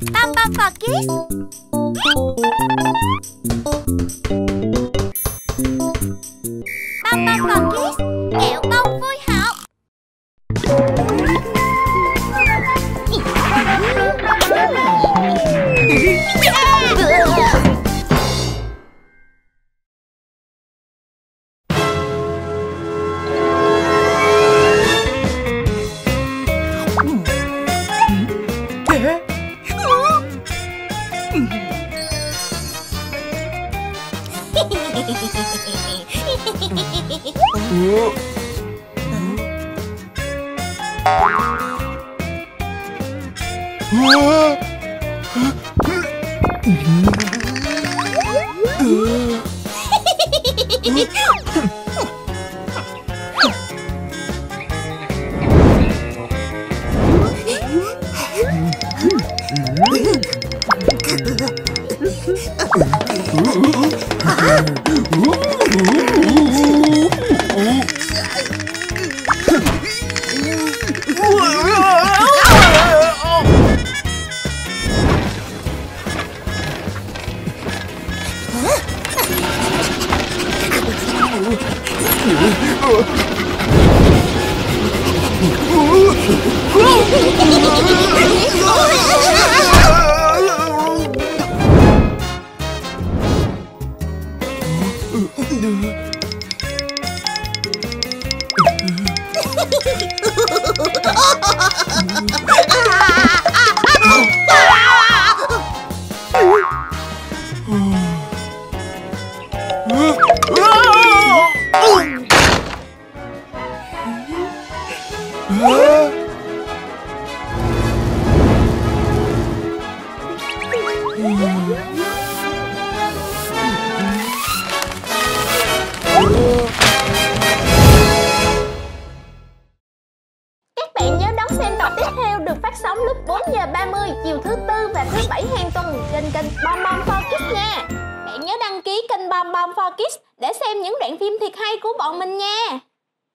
Bum Bum for Kids Bum Bum Kẹo bông vui hồng Mm-hmm. Oh! Các phát sóng lúc 4 giờ 30 chiều thứ tư và thứ bảy hàng tuần trên kênh Bom Bom for Kids nha. Bạn nhớ đăng ký kênh Bom Bom for Kids để xem những đoạn phim thiệt hay của bọn mình nha.